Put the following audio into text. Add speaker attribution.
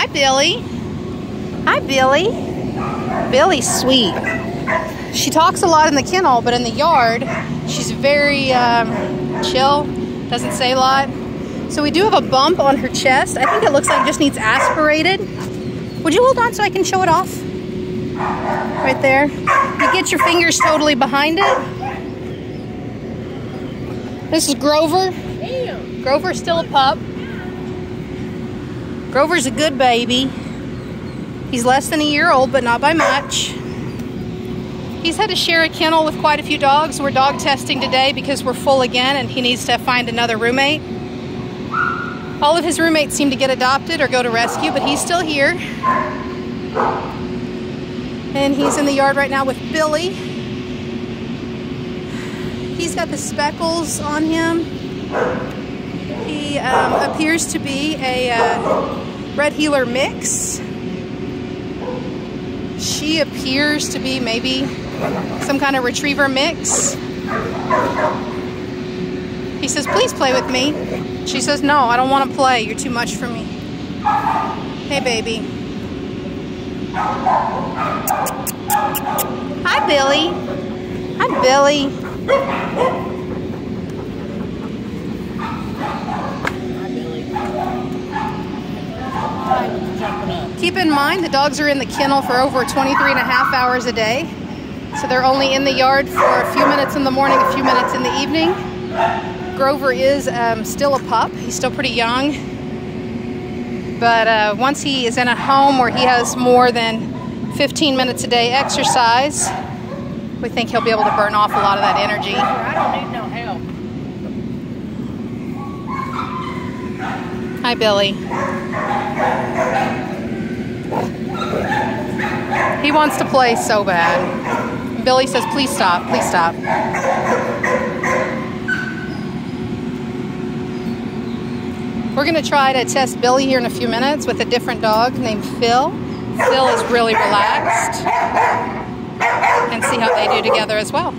Speaker 1: Hi, Billie. Hi, Billie. Billie's sweet. She talks a lot in the kennel, but in the yard, she's very um, chill, doesn't say a lot. So we do have a bump on her chest. I think it looks like it just needs aspirated. Would you hold on so I can show it off? Right there. You get your fingers totally behind it. This is Grover.
Speaker 2: Damn.
Speaker 1: Grover's still a pup. Grover's a good baby. He's less than a year old, but not by much. He's had to share a kennel with quite a few dogs. We're dog testing today because we're full again and he needs to find another roommate. All of his roommates seem to get adopted or go to rescue, but he's still here. And he's in the yard right now with Billie. He's got the speckles on him. He um, appears to be a uh, red heeler mix. She appears to be maybe some kind of retriever mix. He says, please play with me. She says, no, I don't want to play. You're too much for me. Hey, baby. Hi, Billie. Hi, Billie.
Speaker 2: Hi, Billie. Hi, jumping up.
Speaker 1: Keep in mind the dogs are in the kennel for over 23 and a half hours a day. So they're only in the yard for a few minutes in the morning, a few minutes in the evening. Grover is um, still a pup. He's still pretty young. But uh, once he is in a home where he has more than 15 minutes a day exercise, we think he'll be able to burn off a lot of that energy.
Speaker 2: I don't need no help.
Speaker 1: Hi, Billie. He wants to play so bad. Billie says, please stop, please stop. We're going to try to test Billie here in a few minutes with a different dog named Phil. Phil is really relaxed and see how they do together as well.